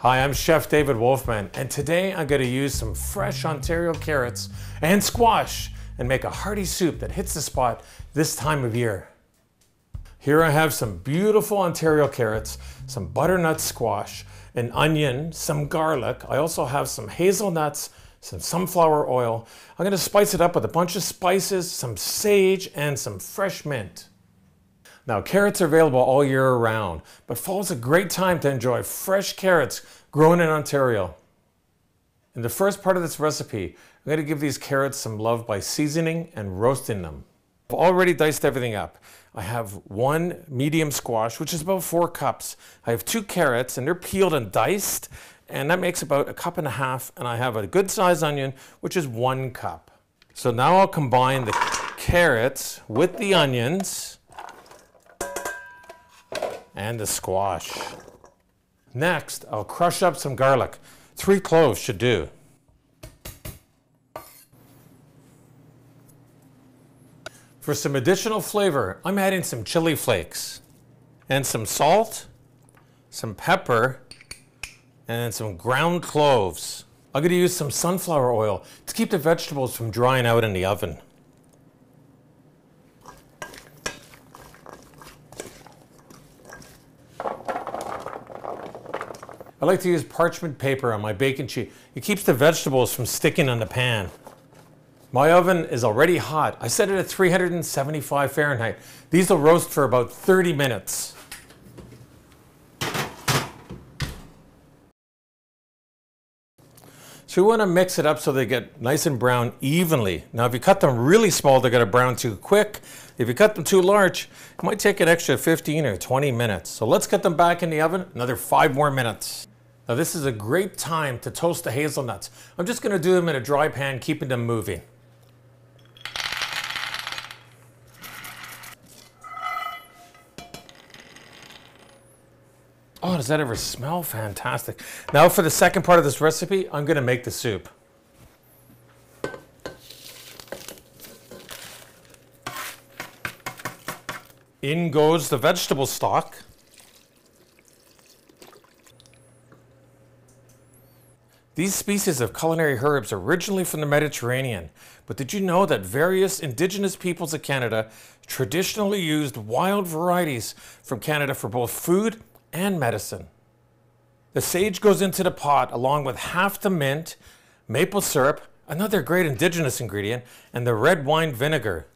Hi, I'm Chef David Wolfman, and today I'm going to use some fresh Ontario carrots and squash and make a hearty soup that hits the spot this time of year. Here I have some beautiful Ontario carrots, some butternut squash, an onion, some garlic. I also have some hazelnuts, some sunflower oil. I'm going to spice it up with a bunch of spices, some sage, and some fresh mint. Now, carrots are available all year round, but fall is a great time to enjoy fresh carrots grown in Ontario. In the first part of this recipe, I'm going to give these carrots some love by seasoning and roasting them. I've already diced everything up. I have one medium squash, which is about four cups. I have two carrots, and they're peeled and diced, and that makes about a cup and a half. And I have a good sized onion, which is one cup. So now I'll combine the carrots with the onions and the squash. Next, I'll crush up some garlic. Three cloves should do. For some additional flavor, I'm adding some chili flakes and some salt, some pepper, and some ground cloves. I'm going to use some sunflower oil to keep the vegetables from drying out in the oven. I like to use parchment paper on my bacon sheet. It keeps the vegetables from sticking on the pan. My oven is already hot. I set it at 375 Fahrenheit. These will roast for about 30 minutes. So we want to mix it up so they get nice and brown evenly. Now if you cut them really small, they're going to brown too quick. If you cut them too large, it might take an extra 15 or 20 minutes. So let's get them back in the oven, another five more minutes. Now this is a great time to toast the hazelnuts. I'm just gonna do them in a dry pan, keeping them moving. Oh, does that ever smell fantastic? Now for the second part of this recipe, I'm gonna make the soup. In goes the vegetable stock. These species of culinary herbs are originally from the Mediterranean, but did you know that various indigenous peoples of Canada traditionally used wild varieties from Canada for both food and medicine? The sage goes into the pot along with half the mint, maple syrup, another great indigenous ingredient, and the red wine vinegar.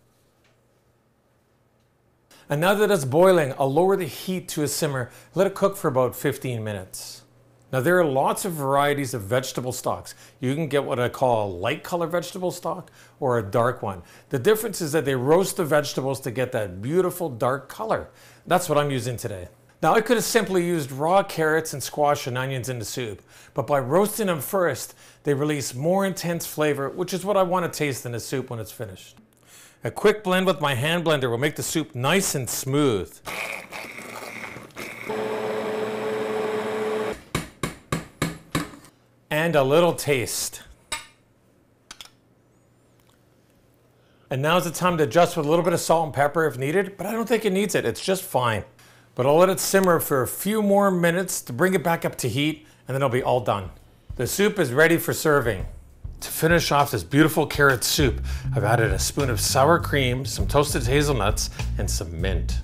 And now that it's boiling, I'll lower the heat to a simmer, let it cook for about 15 minutes. Now there are lots of varieties of vegetable stocks. You can get what I call a light color vegetable stock or a dark one. The difference is that they roast the vegetables to get that beautiful dark color. That's what I'm using today. Now I could have simply used raw carrots and squash and onions in the soup, but by roasting them first, they release more intense flavor, which is what I want to taste in the soup when it's finished. A quick blend with my hand blender will make the soup nice and smooth. And a little taste. And now's the time to adjust with a little bit of salt and pepper if needed, but I don't think it needs it. It's just fine. But I'll let it simmer for a few more minutes to bring it back up to heat, and then it'll be all done. The soup is ready for serving. To finish off this beautiful carrot soup, I've added a spoon of sour cream, some toasted hazelnuts, and some mint.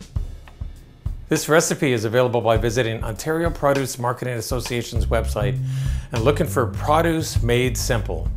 This recipe is available by visiting Ontario Produce Marketing Association's website and looking for Produce Made Simple.